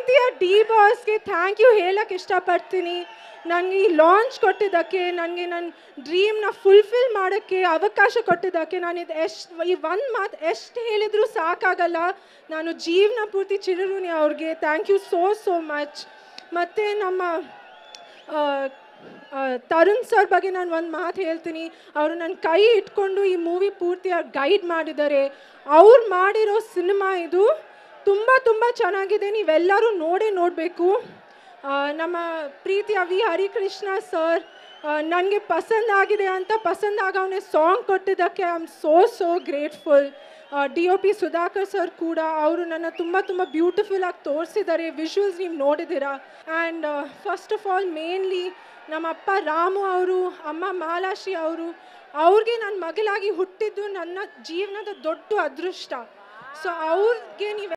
ಪ್ರೀತಿಯ D ಬಾಸ್ಗೆ thank you ಹೇಳಕ್ಕೆ ಇಷ್ಟಪಡ್ತೀನಿ. ನನಗೆ ಈ ಲಾಂಚ್ ಕೊಟ್ಟಿದ್ದಕ್ಕೆ ನನಗೆ ನನ್ನ ಡ್ರೀಮ್ನ ಫುಲ್ಫಿಲ್ ಮಾಡೋಕ್ಕೆ ಅವಕಾಶ ಕೊಟ್ಟಿದ್ದಕ್ಕೆ ನಾನು ಇದು ಎಷ್ಟು, ಈ ಒಂದು ಮಾತು ಎಷ್ಟು ಹೇಳಿದರೂ ಸಾಕಾಗಲ್ಲ. ನಾನು ಜೀವನ ಪೂರ್ತಿ ಚಿರುನಿ ಅವ್ರಿಗೆ thank you so so much ಮತ್ತು ನಮ್ಮ ತರುಣ್ ಸರ್ ಬಗ್ಗೆ ನಾನು ಒಂದು ಮಾತು ಹೇಳ್ತೀನಿ. ಅವರು ನನ್ನ ಕೈ ಇಟ್ಕೊಂಡು ಈ ಮೂವಿ ಪೂರ್ತಿಯಾಗಿ ಗೈಡ್ ಮಾಡಿದ್ದಾರೆ. ಅವ್ರು ಮಾಡಿರೋ ಸಿನಿಮಾ ಇದು ತುಂಬ ತುಂಬ ಚೆನ್ನಾಗಿದೆ. ನೀವೆಲ್ಲರೂ ನೋಡೇ ನೋಡಬೇಕು. ನಮ್ಮ ಪ್ರೀತಿಯ ವಿ ಹರಿಕೃಷ್ಣ ಸರ್ ನನಗೆ ಪಸಂದ್ ಆಗಿದೆ ಅಂತ ಪಸಂದ್ ಆಗವನೇ ಸಾಂಗ್ ಕೊಟ್ಟಿದ್ದಕ್ಕೆ I am so so grateful D O P Sudhakar sir ಕೂಡ ಅವರು ನನ್ನ ತುಂಬ ತುಂಬ ಬ್ಯೂಟಿಫುಲ್ ಆಗಿ ತೋರಿಸಿದ್ದಾರೆ. ವಿಜುವಲ್ಸ್ ನೀವು ನೋಡಿದ್ದೀರಾ? And first of all mainly ನಮ್ಮ ಅಪ್ಪ ರಾಮು ಅವರು, ಅಮ್ಮ ಮಾಲಾಶಿ ಅವರು, ಅವ್ರಿಗೆ ನನ್ನ ಮಗಳಾಗಿ ಹುಟ್ಟಿದ್ದು ನನ್ನ ಜೀವನದ ದೊಡ್ಡ ಅದೃಷ್ಟ. ಸೊ ಅವ್ರಿಗೆ ನೀವು